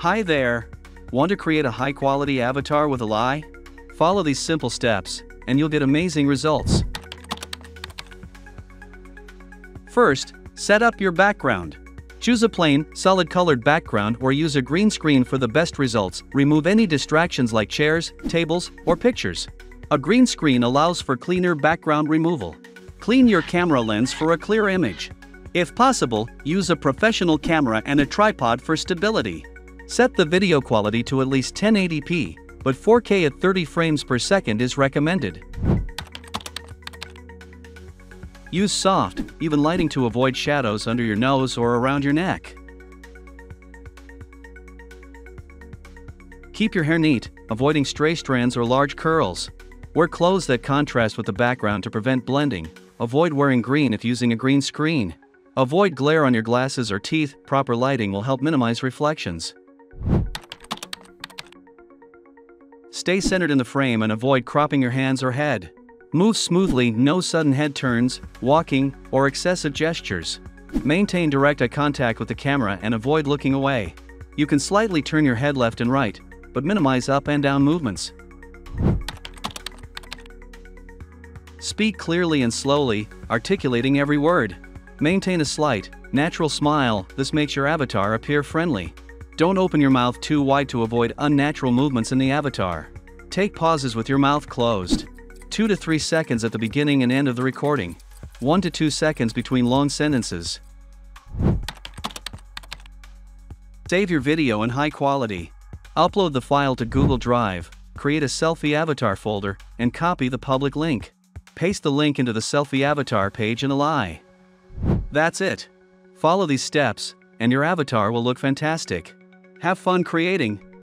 Hi there! Want to create a high quality avatar with Elai? Follow these simple steps, and you'll get amazing results. First, set up your background. Choose a plain, solid colored background or use a green screen for the best results. Remove any distractions like chairs, tables, or pictures. A green screen allows for cleaner background removal. Clean your camera lens for a clear image. If possible, use a professional camera and a tripod for stability. Set the video quality to at least 1080p, but 4K at 30 frames per second is recommended. Use soft, even lighting to avoid shadows under your nose or around your neck. Keep your hair neat, avoiding stray strands or large curls. Wear clothes that contrast with the background to prevent blending. Avoid wearing green if using a green screen. Avoid glare on your glasses or teeth, proper lighting will help minimize reflections. Stay centered in the frame and avoid cropping your hands or head. Move smoothly, no sudden head turns, walking, or excessive gestures. Maintain direct eye contact with the camera and avoid looking away. You can slightly turn your head left and right, but minimize up and down movements. Speak clearly and slowly, articulating every word. Maintain a slight, natural smile, this makes your avatar appear friendly. Don't open your mouth too wide to avoid unnatural movements in the avatar. Take pauses with your mouth closed. 2 to 3 seconds at the beginning and end of the recording. 1 to 2 seconds between long sentences. Save your video in high quality. Upload the file to Google Drive, create a selfie avatar folder, and copy the public link. Paste the link into the selfie avatar page in Elai. That's it. Follow these steps, and your avatar will look fantastic. Have fun creating.